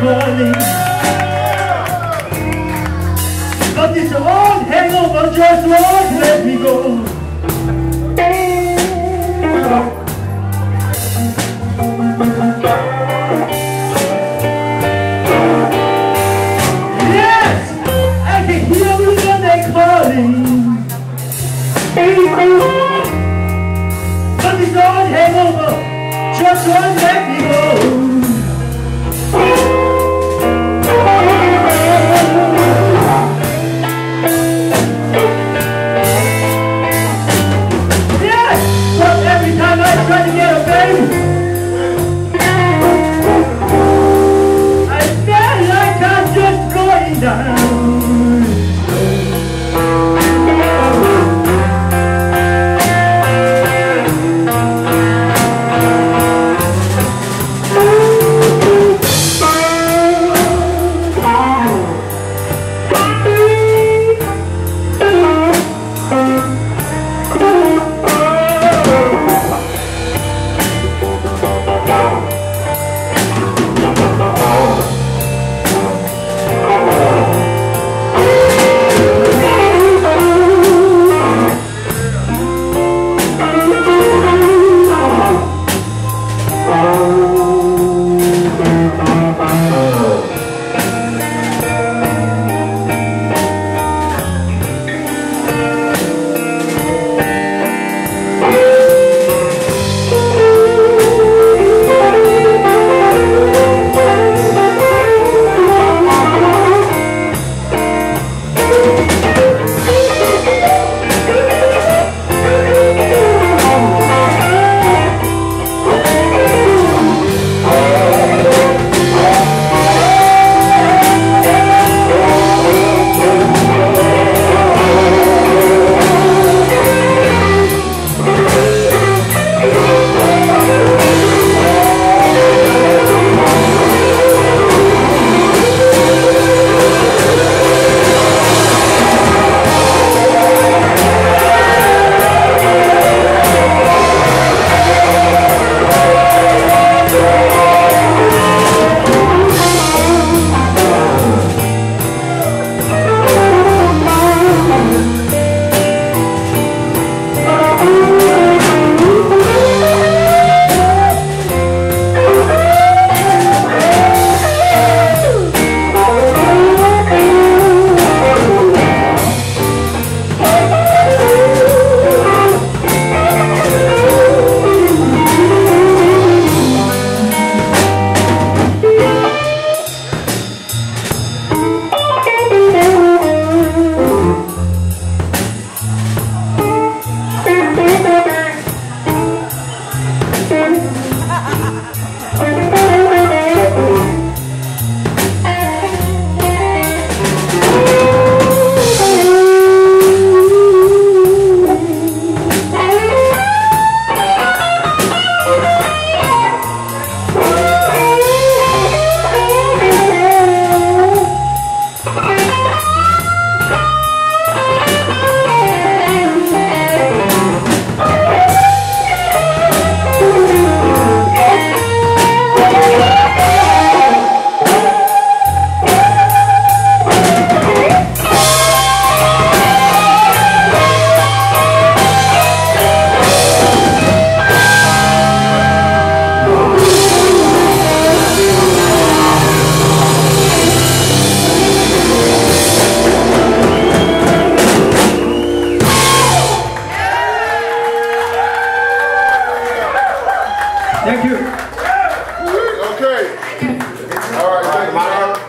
They're. But this old hangover just won't let me go. Yes, I can hear you when they're calling. But this old hangover just won't